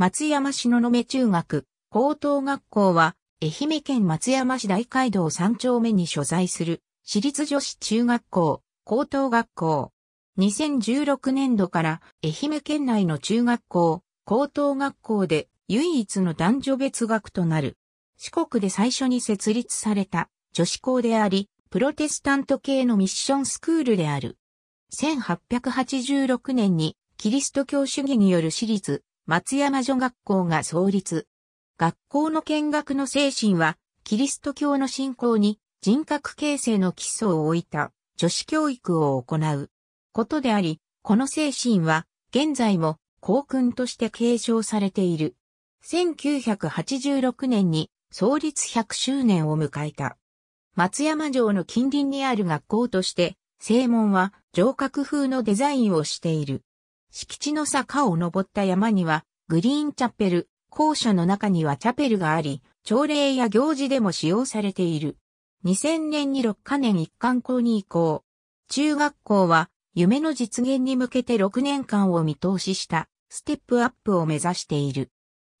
松山市の目中学、高等学校は、愛媛県松山市大街道3丁目に所在する、私立女子中学校、高等学校。2016年度から愛媛県内の中学校、高等学校で唯一の男女別学となる。四国で最初に設立された女子校であり、プロテスタント系のミッションスクールである。1886年にキリスト教主義による私立松山女学校が創立。学校の見学の精神は、キリスト教の信仰に人格形成の基礎を置いた女子教育を行うことであり、この精神は現在も校訓として継承されている。1986年に創立100周年を迎えた。松山城の近隣にある学校として、正門は城郭風のデザインをしている。敷地の坂を登った山には、グリーンチャペル、校舎の中にはチャペルがあり、朝礼や行事でも使用されている。2000年に6カ年一貫校に移行。中学校は、夢の実現に向けて6年間を見通しした、ステップアップを目指している。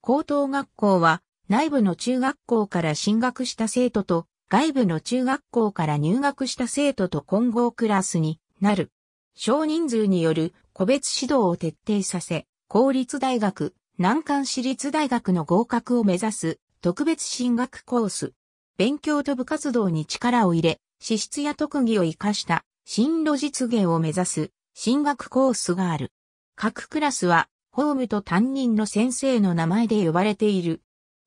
高等学校は、内部の中学校から進学した生徒と、外部の中学校から入学した生徒と混合クラスになる。少人数による個別指導を徹底させ、公立大学、南関市立大学の合格を目指す特別進学コース。勉強と部活動に力を入れ、資質や特技を活かした進路実現を目指す進学コースがある。各クラスは、ホームと担任の先生の名前で呼ばれている。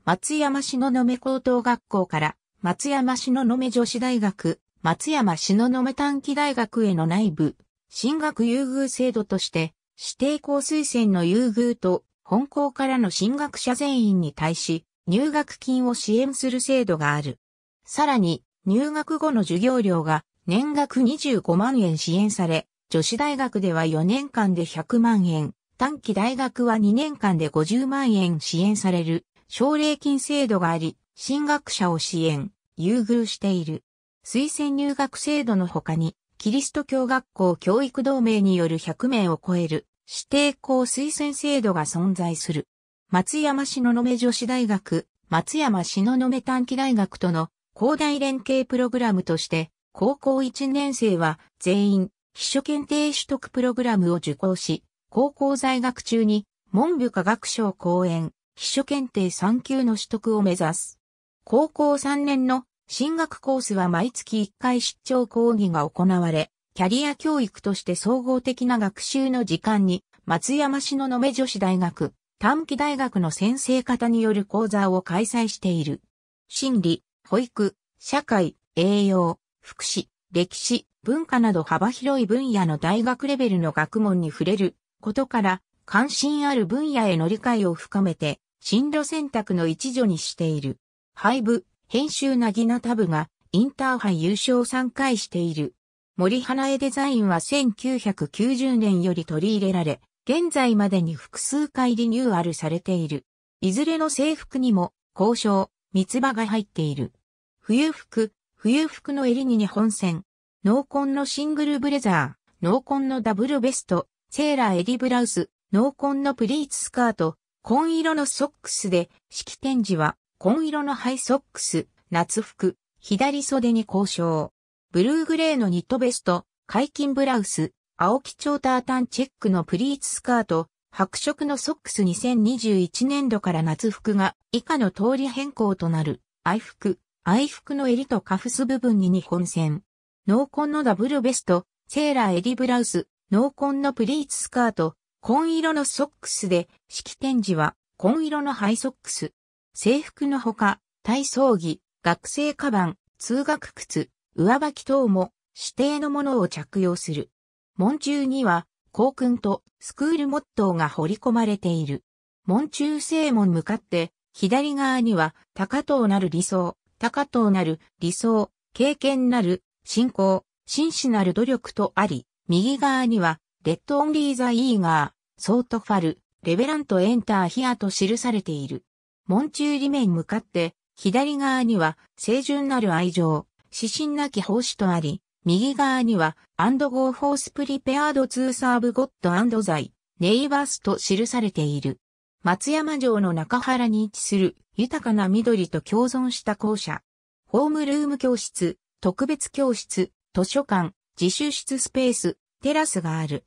松山市の目高等学校から松山市の目女子大学、松山市の目短期大学への内部、進学優遇制度として、指定校推薦の優遇と、本校からの進学者全員に対し、入学金を支援する制度がある。さらに、入学後の授業料が年額25万円支援され、女子大学では4年間で100万円、短期大学は2年間で50万円支援される、奨励金制度があり、進学者を支援、優遇している。推薦入学制度の他に、キリスト教学校教育同盟による100名を超える指定校推薦制度が存在する。松山市の目女子大学、松山市の目短期大学との高大連携プログラムとして、高校1年生は全員、秘書検定取得プログラムを受講し、高校在学中に文部科学省講演、秘書検定3級の取得を目指す。高校3年の進学コースは毎月1回出張講義が行われ、キャリア教育として総合的な学習の時間に、松山市の野目女子大学、短期大学の先生方による講座を開催している。心理、保育、社会、栄養、福祉、歴史、文化など幅広い分野の大学レベルの学問に触れることから、関心ある分野への理解を深めて、進路選択の一助にしている。廃部、編集なぎなタブがインターハイ優勝3回している。森花絵デザインは1990年より取り入れられ、現在までに複数回リニューアルされている。いずれの制服にも、交渉、三つ葉が入っている。冬服、冬服の襟に日本線。濃紺のシングルブレザー、濃紺のダブルベスト、セーラーエディブラウス、濃紺のプリーツスカート、紺色のソックスで、式展時は紺色のハイソックス、夏服、左袖に交渉。ブルーグレーのニットベスト、解禁ブラウス、青木超タータンチェックのプリーツスカート、白色のソックス2021年度から夏服が以下の通り変更となる。愛服、愛服の襟とカフス部分に日本線。濃紺のダブルベスト、セーラーエディブラウス、濃紺のプリーツスカート、紺色のソックスで、式典時は紺色のハイソックス。制服のほか、体操着、学生カバン、通学靴、上履き等も指定のものを着用する。門中には、校訓とスクールモットーが彫り込まれている。門中正門向かって、左側には、高等なる理想、高等なる理想、経験なる信仰、真摯なる努力とあり、右側には、レッドオンリーザイーガー、ソートファル、レベラントエンターヒアと記されている。門中裏面向かって、左側には、清純なる愛情、指針なき奉仕とあり、右側には、and go force prepared to serve God and thy neighbors と記されている。松山城の中原に位置する豊かな緑と共存した校舎。ホームルーム教室、特別教室、図書館、自習室スペース、テラスがある。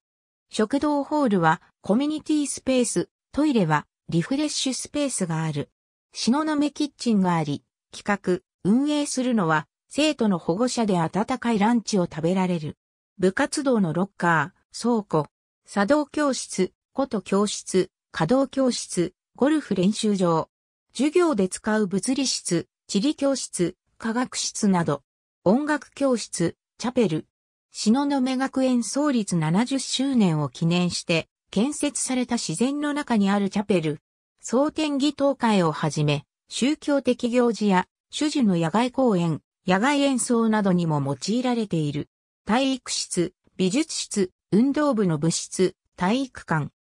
食堂ホールはコミュニティスペース、トイレはリフレッシュスペースがある。篠の目キッチンがあり、企画、運営するのは生徒の保護者で温かいランチを食べられる。部活動のロッカー、倉庫、茶道教室、琴教室、稼働教室、ゴルフ練習場、授業で使う物理室、地理教室、科学室など、音楽教室、チャペル、篠目学園創立70周年を記念して、建設された自然の中にあるチャペル、総天儀祷会をはじめ、宗教的行事や、主樹の野外公演、野外演奏などにも用いられている。体育室、美術室、運動部の部室、体育館。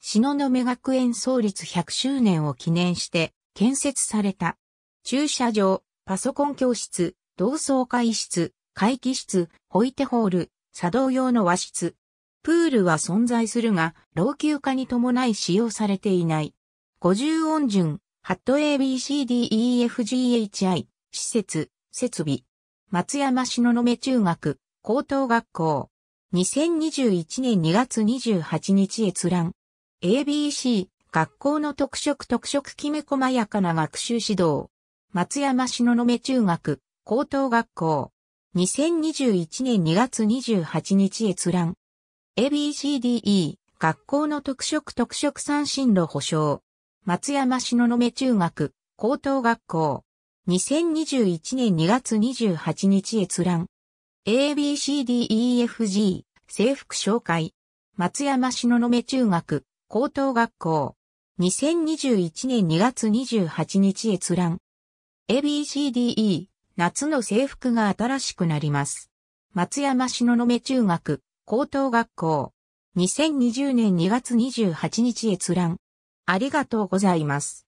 篠目学園創立100周年を記念して建設された。駐車場、パソコン教室、同窓会室、会議室、ホイテホール、茶道用の和室。プールは存在するが、老朽化に伴い使用されていない。50音順、ハット ABCDEFGHI、施設、設備。松山篠目中学、高等学校。2021年2月28日閲覧。ABC、学校の特色特色きめ細やかな学習指導。松山篠目中学、高等学校。2021年2月28日閲覧。ABCDE、学校の特色特色三進路保障。松山篠目中学、高等学校。2021年2月28日閲覧。ABCDEFG、制服紹介。松山篠目中学、高等学校。2021年2月28日閲覧。ABCDE、夏の制服が新しくなります。松山篠目中学、高等学校。2020年2月28日閲覧。ありがとうございます。